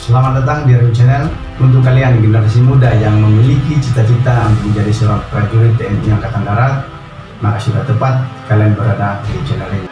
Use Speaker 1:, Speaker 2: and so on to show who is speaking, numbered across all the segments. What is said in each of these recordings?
Speaker 1: Selamat datang di Review Channel untuk kalian generasi muda yang memiliki cita-cita untuk menjadi seorang prajurit TNI Angkatan Darat. Maka sudah tepat kalian berada di channel ini.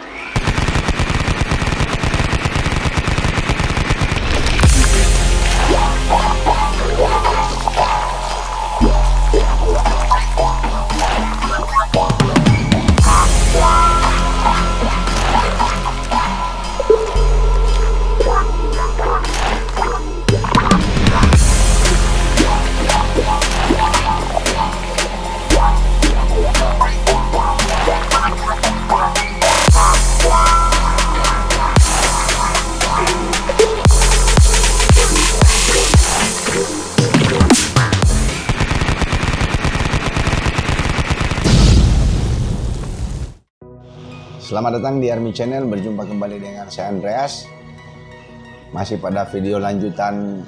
Speaker 1: Selamat datang di Army Channel, berjumpa kembali dengan saya Andreas. Masih pada video lanjutan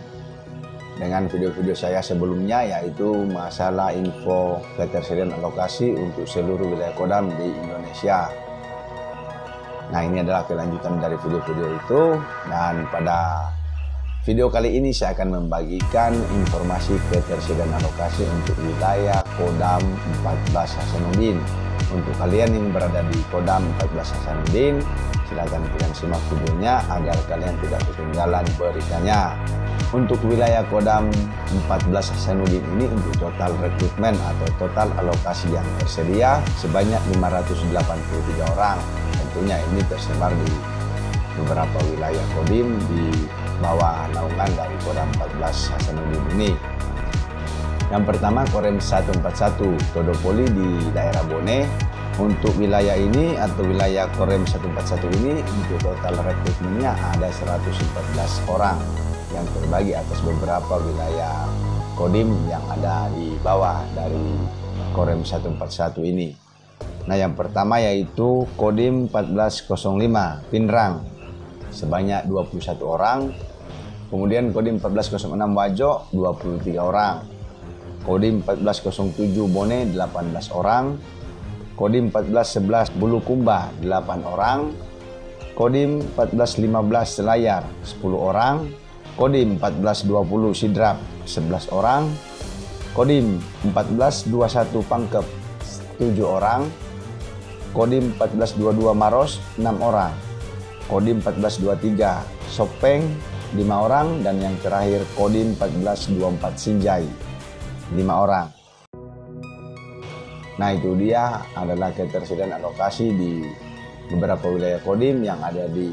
Speaker 1: dengan video-video saya sebelumnya yaitu masalah info ketersediaan alokasi untuk seluruh wilayah Kodam di Indonesia. Nah ini adalah kelanjutan dari video-video itu. Dan pada video kali ini saya akan membagikan informasi ketersediaan alokasi untuk wilayah Kodam 14 Hasanuddin untuk kalian yang berada di Kodam 14 Hasanuddin, silakan kalian simak videonya agar kalian tidak ketinggalan beritanya. Untuk wilayah Kodam 14 Hasanuddin ini untuk total rekrutmen atau total alokasi yang tersedia sebanyak 583 orang. Tentunya ini tersebar di beberapa wilayah Kodim di bawah naungan dari Kodam 14 Hasanuddin ini. Yang pertama Korem 141 Todopoli di daerah Bone. Untuk wilayah ini atau wilayah Korem 141 ini untuk total rekrutmennya ada 114 orang yang terbagi atas beberapa wilayah Kodim yang ada di bawah dari Korem 141 ini. Nah yang pertama yaitu Kodim 1405 Pinrang sebanyak 21 orang. Kemudian Kodim 1406 Wajo 23 orang. Kodim 1407 Bone 18 orang, Kodim 1411 Bulukumba 8 orang, Kodim 1415 Selayar 10 orang, Kodim 1420 Sidrap 11 orang, Kodim 1421 Pangkep 7 orang, Kodim 1422 Maros 6 orang, Kodim 1423 Sopeng 5 orang. Dan yang terakhir Kodim 1424 Sinjai lima orang. Nah itu dia adalah ketersediaan alokasi di beberapa wilayah Kodim yang ada di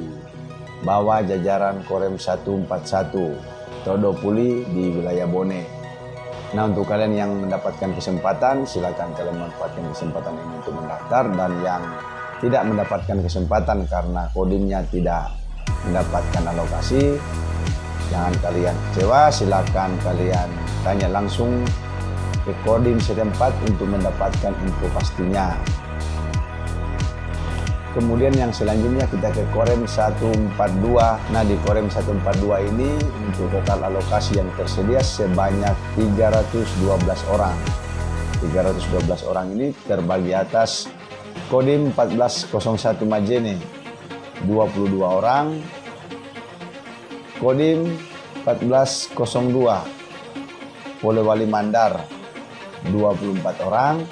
Speaker 1: bawah jajaran Korem 141 Todopuli di wilayah Bone. Nah untuk kalian yang mendapatkan kesempatan silakan kalian manfaatkan kesempatan ini untuk mendaftar dan yang tidak mendapatkan kesempatan karena kodimnya tidak mendapatkan alokasi jangan kalian kecewa silakan kalian tanya langsung ke kodim setempat untuk mendapatkan info pastinya. Kemudian yang selanjutnya kita ke Korem 142. Nah di Korem 142 ini untuk total alokasi yang tersedia sebanyak 312 orang. 312 orang ini terbagi atas Kodim 1401 Majene 22 orang. Kodim 1402 Polewali Mandar 24 orang.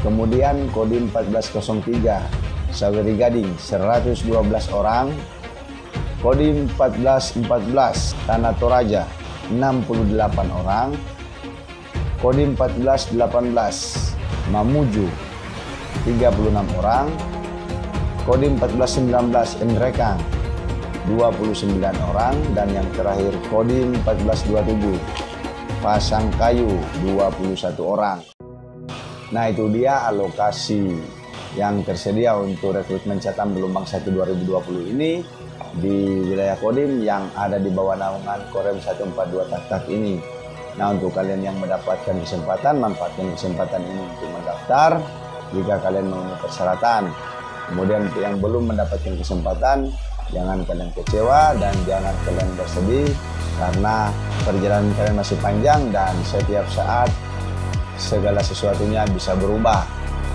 Speaker 1: Kemudian Kodim 1403 Saweri Gading 112 orang. Kodim 1414 Tanah Toraja 68 orang. Kodim 1418 Mamuju 36 orang. Kodim 1419 Endrekang 29 orang dan yang terakhir Kodim 1427 pasang kayu 21 orang. Nah itu dia alokasi yang tersedia untuk rekrutmen catatan gelombang 1 2020 ini di wilayah Kodim yang ada di bawah naungan Korem 142 Tak ini. Nah untuk kalian yang mendapatkan kesempatan, manfaatkan kesempatan ini untuk mendaftar jika kalian memenuhi persyaratan. Kemudian untuk yang belum mendapatkan kesempatan, jangan kalian kecewa dan jangan kalian bersedih karena perjalanan kalian masih panjang dan setiap saat segala sesuatunya bisa berubah.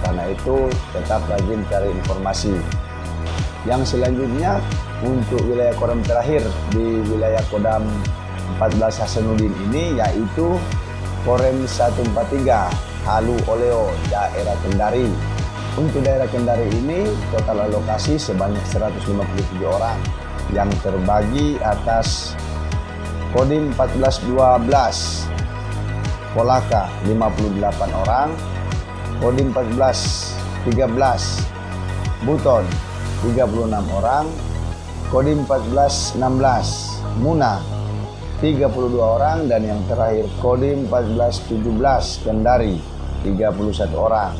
Speaker 1: Karena itu tetap rajin cari informasi. Yang selanjutnya untuk wilayah Kodam terakhir di wilayah Kodam 14 Hasanuddin ini yaitu Korem 143 Halu Oleo daerah Kendari. Untuk daerah Kendari ini total alokasi sebanyak 157 orang yang terbagi atas Kodim 1412 Polaka 58 orang, Kodim 14 13 Buton 36 orang, Kodim 14 16 Muna 32 orang. Dan yang terakhir Kodim 14 17 Kendari 31 orang.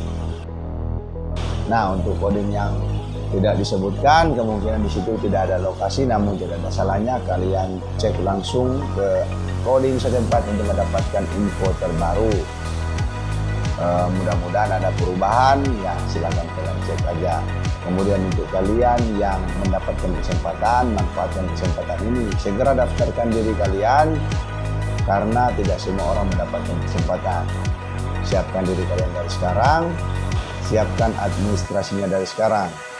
Speaker 1: Nah, untuk kodim yang tidak disebutkan kemungkinan di situ tidak ada lokasi namun tidak ada salahnya kalian cek langsung ke kodim setempat untuk mendapatkan info terbaru. E, mudah-mudahan ada perubahan ya silakan kalian cek aja. Kemudian untuk kalian yang mendapatkan kesempatan manfaatkan kesempatan ini segera daftarkan diri kalian karena tidak semua orang mendapatkan kesempatan. Siapkan diri kalian dari sekarang siapkan administrasinya dari sekarang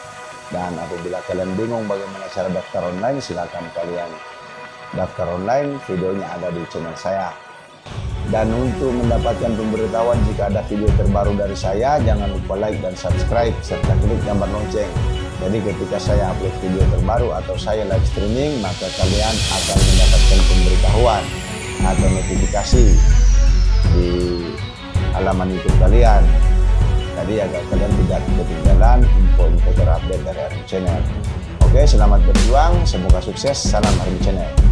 Speaker 1: dan apabila kalian bingung bagaimana cara daftar online, silakan kalian daftar online. Videonya ada di channel saya. Dan untuk mendapatkan pemberitahuan jika ada video terbaru dari saya, jangan lupa like dan subscribe serta klik gambar lonceng. Jadi ketika saya upload video terbaru atau saya live streaming, maka kalian akan mendapatkan pemberitahuan atau notifikasi di halaman YouTube kalian. Jadi agar kalian tidak ketinggalan info-info terupdate dari Army Channel. Oke, selamat berjuang, semoga sukses. Salam Army Channel.